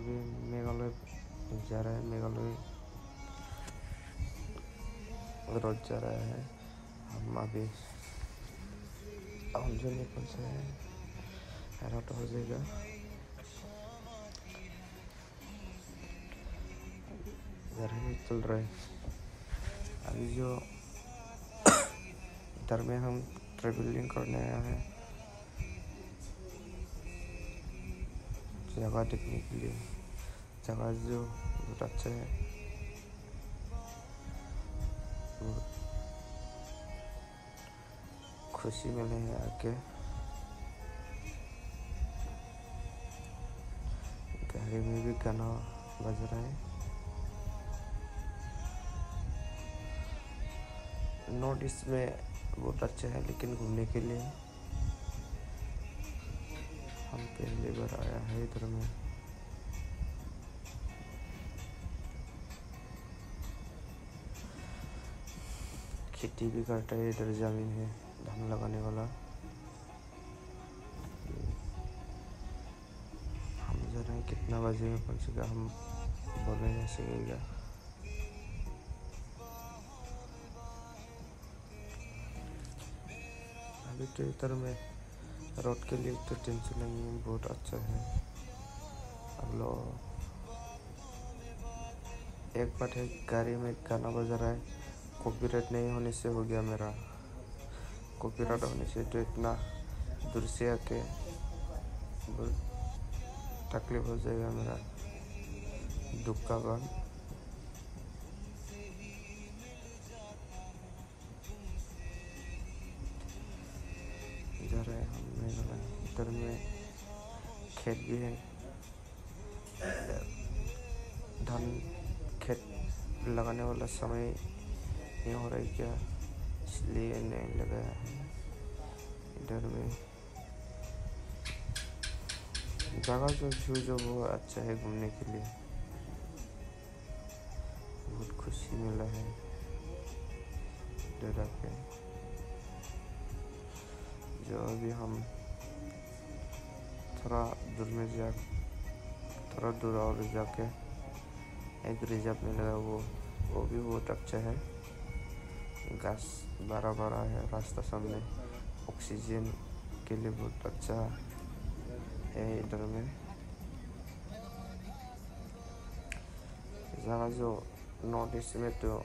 अभी मेघालय जा रहे हैं। मेघालय रोड जा रहा है। हम अभी हम जो निकल से रात हो जाएगा। इधर ही चल रहे अभी जो इधर में हम ट्रेवलिंग करने आया है। जगह देखने के लिए। जगह जो बहुत अच्छा है। खुशी मिले हैं आके। गाड़ी में भी गाना बज रहा है। नॉर्थ ईस्ट में बहुत अच्छा है, लेकिन घूमने के लिए हम पहली बार आया है इधर में। खेती भी करता है, इधर ज़मीन है, धान लगाने वाला। हम जा रहे हैं, कितना बजे में पहुंचेगा हम बोलने नहीं सकेगा अभी तो इधर में रोड के लिए तो टेंशन नहीं है, बहुत अच्छा है। अब लोग एक बात है, गाड़ी में गाना बजा रहा है। कॉपीराइट नहीं होने से हो गया मेरा। कॉपीराइट होने से तो इतना दूर से आके तकलीफ़ हो जाएगा मेरा। दुख का इधर में खेत भी है। धान खेत लगाने वाला समय नहीं हो रहा है क्या? इसलिए नहीं लगाया है। इधर में। जगह जो व्यू जो वो अच्छा है घूमने के लिए। बहुत खुशी मिला है। इधर आके। जो अभी हम थोड़ा दूर में जा, थोड़ा दूर और जाके एक रिज़र्व में लगा वो वो भी बहुत अच्छा है। घास बड़ा बड़ा है, रास्ता सामने ऑक्सीजन के लिए बहुत अच्छा है इधर में। जगह जो नॉर्थ ईस्ट में तो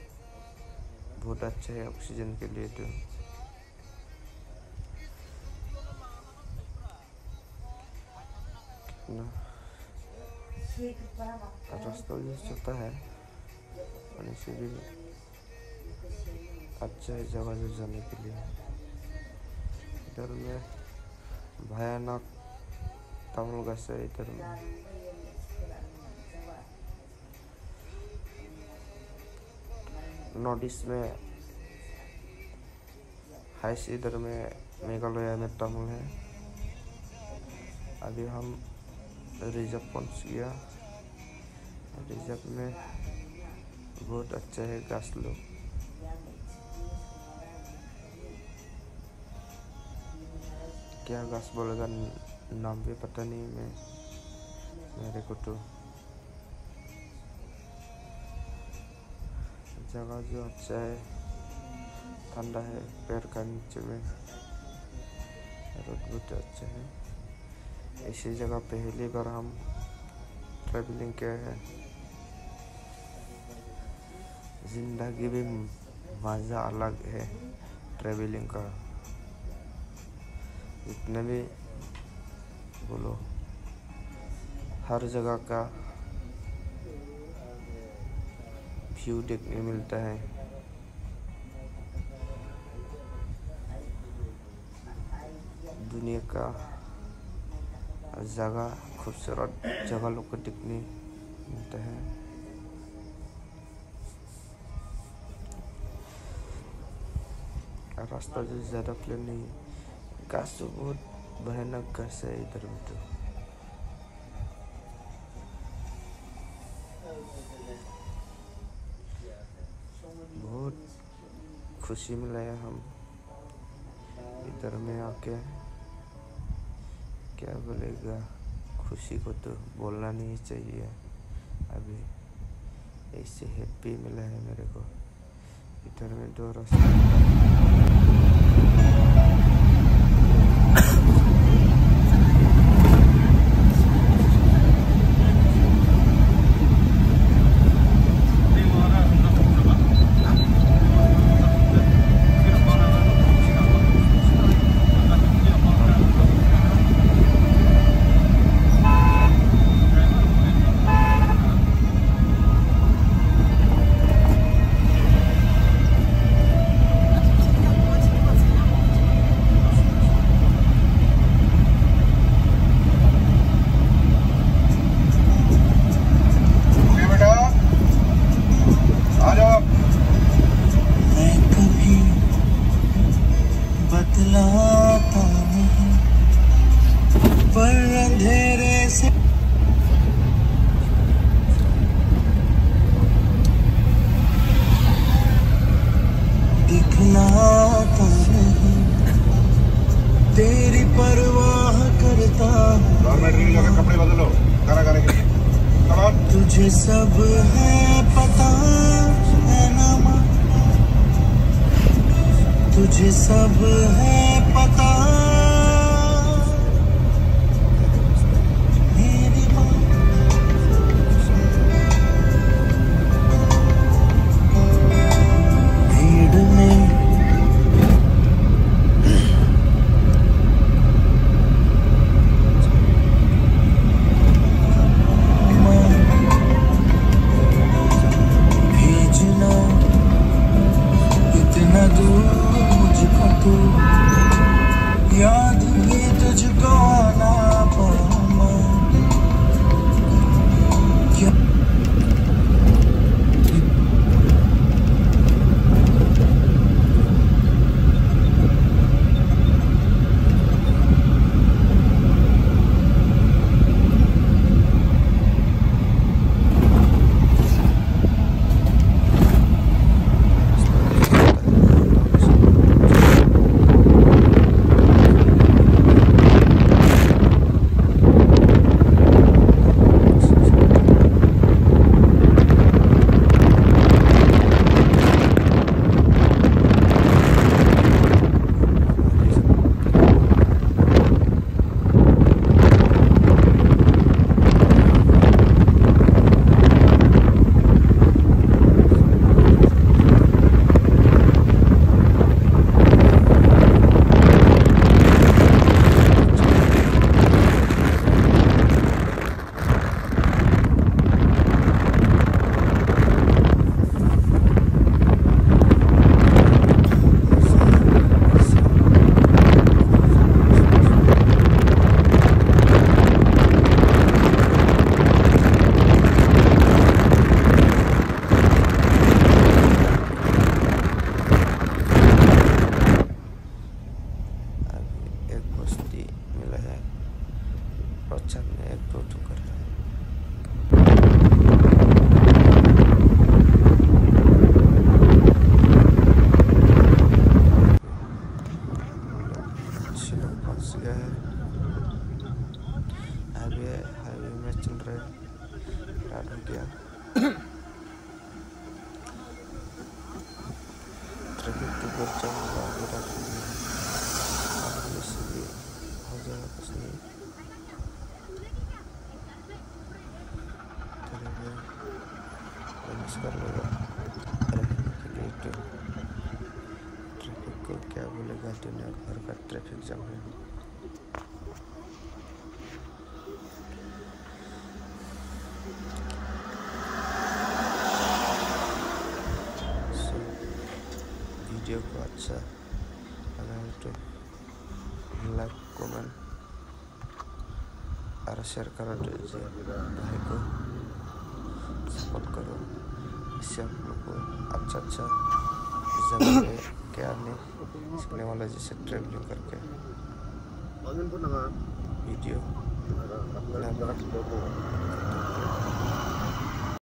बहुत अच्छा है ऑक्सीजन के लिए तो। रास्ता भी चलता है अच्छा जगह जो जाने के लिए। इधर में भयानक तमिल गाछ है इधर में। नॉर्थ ईस्ट में हाइस इधर में मेघालय में तमिल है। अभी हम रिज़र्व पहुँच गया। रिज़र्व में बहुत अच्छा है, घास लोग। क्या घास बोलेगा नाम भी पता नहीं मैं। मेरे को तो जगह जो अच्छा है, ठंडा है पैर का नीचे में। रोड बहुत अच्छा है। इसी जगह पहली बार हम ट्रैवलिंग किए हैं। ज़िंदगी भी मज़ा अलग है ट्रैवलिंग का। जितने भी बोलो। हर जगह का व्यू देखने मिलता है। दुनिया का जगह, खूबसूरत जगह लोग को देखने मिलता है। रास्ता जो ज़्यादा प्लेन नहीं है। घास तो बहुत भयानक घास है इधर में तो। बहुत खुशी मिला है हम। इधर में आके। क्या बोलेगा? खुशी को तो बोलना नहीं चाहिए। अभी ऐसे हैप्पी मिला है मेरे को। इधर में दो रास्ते। दिखलाता नहीं तेरी परवाह करता तुझे सब है पता, है ना तुझे सब है पता। कुछ नहीं चलेगा मैनेज कर लेगा ट्रैफ़िक को क्या बोलेगा? दुनिया भर का ट्रैफ़िक जाम है सो लाइक कमेंट और शेयर करो भाई को सपोर्ट करो इससे आप लोग को अच्छा अच्छा जगह क्या नहीं सीखने वाला जैसे ट्रेवलिंग करके वीडियो